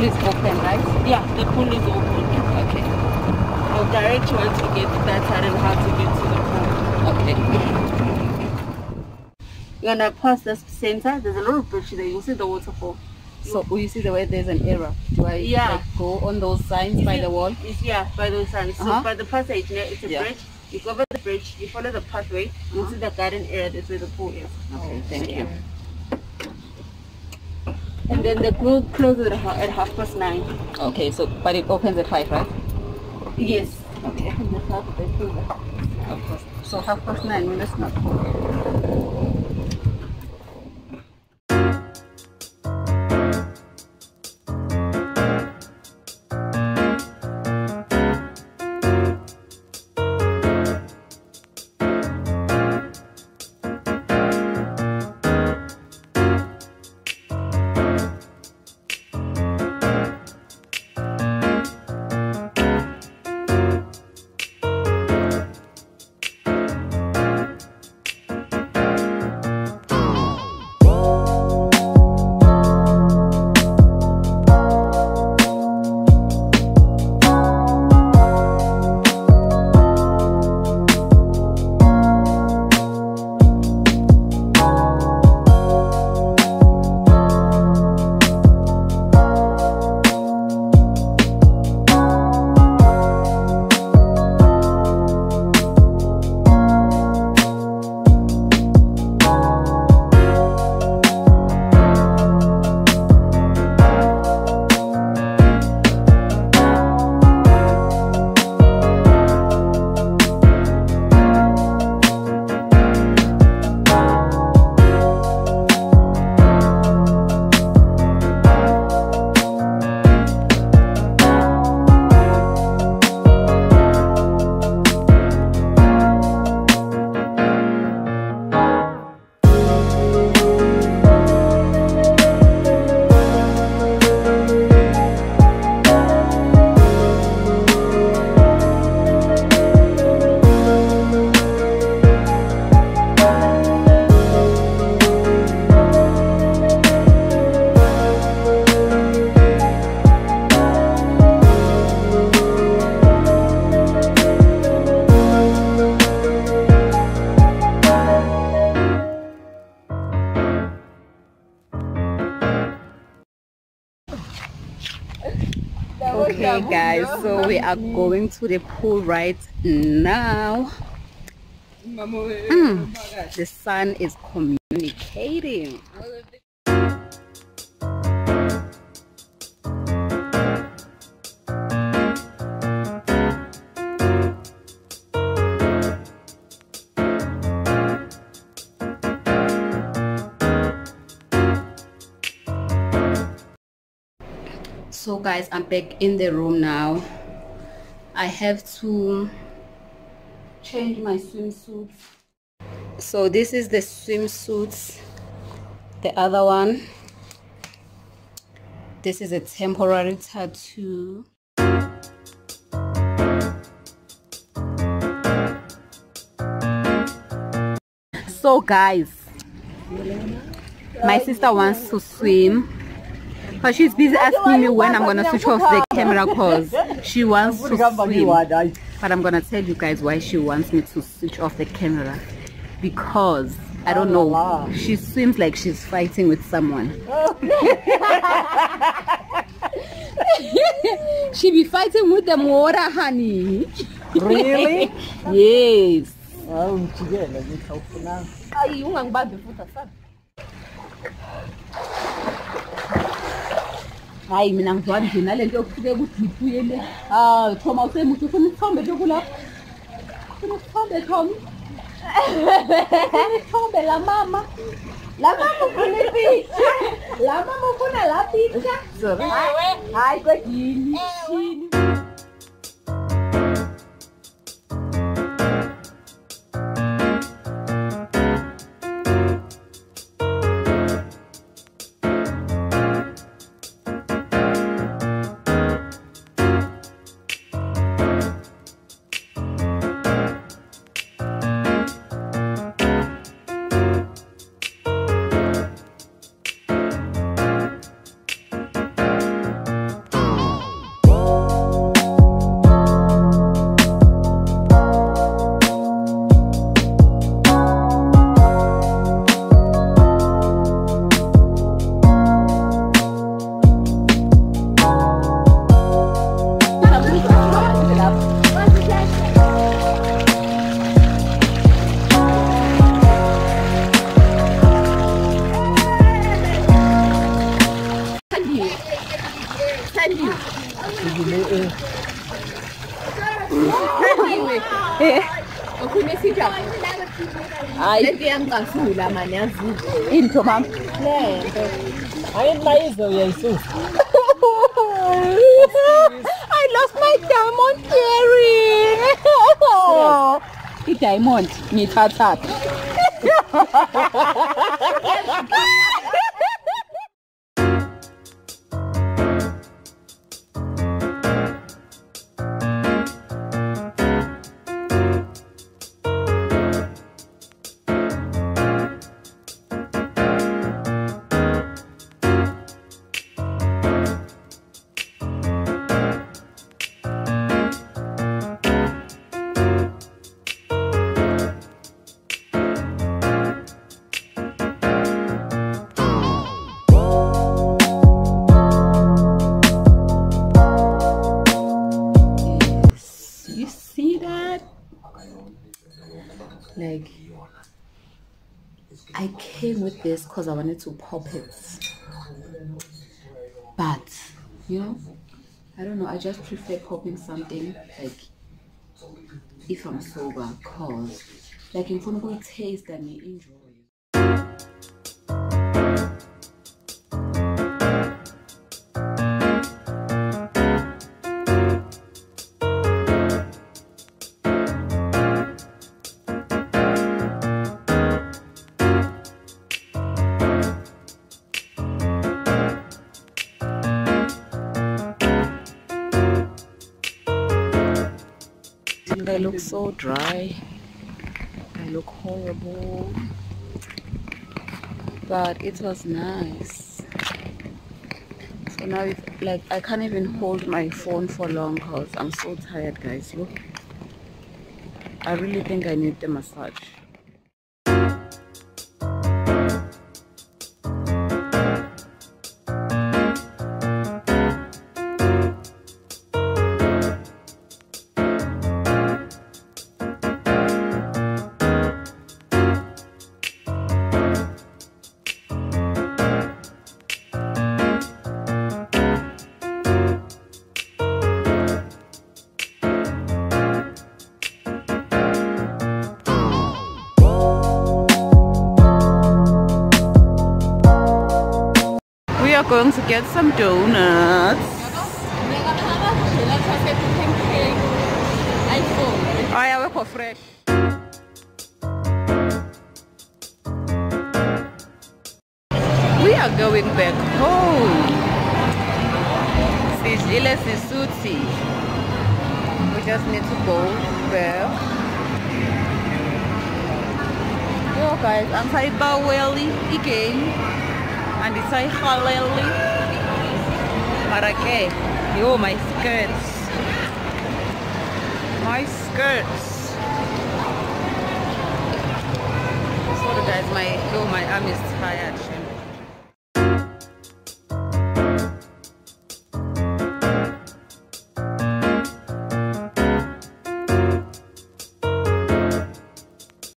pool is open, right? Yeah, the pool is open. Okay. I'll direct you once you get started and how to get to the pool. Okay. You're gonna pass the center. There's a little bridge there. You'll see the waterfall. So you see the way there's an error. Do I Yeah. like, go on those signs You by see- the wall? It's, yeah, by those signs. So Uh-huh. by the passage, there, it's a Yeah. bridge. You go over the bridge. You follow the pathway. You'll see the garden area. That's where the pool is. Okay, thank you. And then the pool closes at, at half past nine. Okay, so but it opens at five, right? Yes. Okay. Half they close at half. Of course. So half past nine, that's not Okay, guys, so we are going to the pool right now. Mm, the sun is communicating. So guys i'm back in the room now. I have to change my swimsuit. So this is the swimsuit. The other one. This is a temporary tattoo. So guys my sister wants to swim but she's busy asking me when I'm gonna switch off the camera cause she wants to swim. But I'm gonna tell you guys why she wants me to switch off the camera. Because I don't know, she swims like she's fighting with someone. she be fighting with the water, honey. Really? Yes. Oh, hayi mina ngizwani nje nalento yokufike kudiphuye le hayi thoma usemuhle ufuna isithombe sokulapha ufuna isithombe thoma ufuna isithombe la mama? La mama ufuna ipicha la mama ufuna la picha hayi kwedini? Shini hayi lento iyangicasula mani yazile into mama lento ayinayize uyayisusa. I lost my diamond earring. I-diamond ngiyithathaphi? came with this because I wanted to pop it. But, you know, I don't know, I just prefer popping something like if I'm sober because like in of taste and enjoy. Think I look so dry. I look horrible. But it was nice. So now it's like I can't even hold my phone for long because I'm so tired guys. Look. I really think I need the massage. Are going to get some donuts. Oh yeah, we're fresh. We are going back home. We just need to go there. Yo guys, I'm Saibaweli again. And it's a halali. Marake. Yo, my skirts. My skirts. Sorry guys, my yo, my arm is tired.